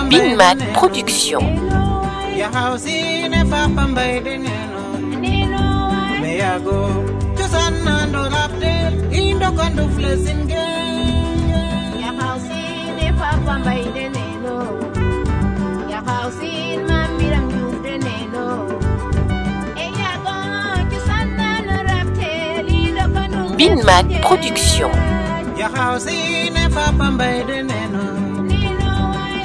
Binmat Production. Yahausine papa mbaide neno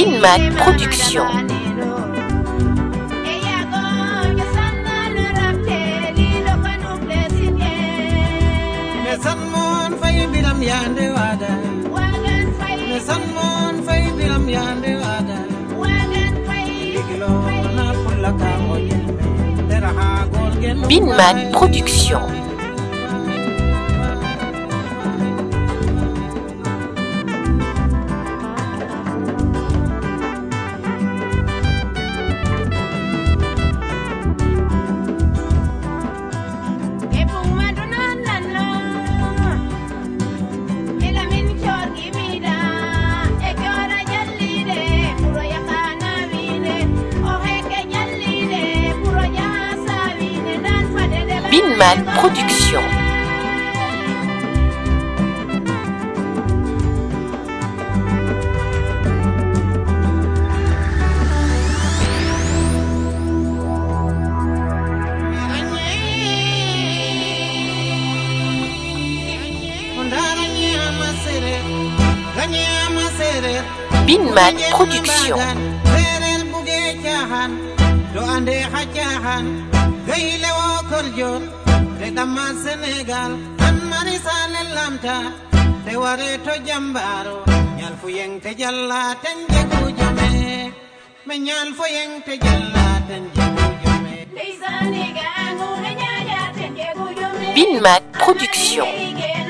Binmat Production. Me san gol gen Binmat Production. Wo korjol Te dama An mari sale lamta Te ware to jambaro Nyal fu yeng te jalla ten jegu jome Me nyal fu yeng te jalla ten jegu jome Binmat Production.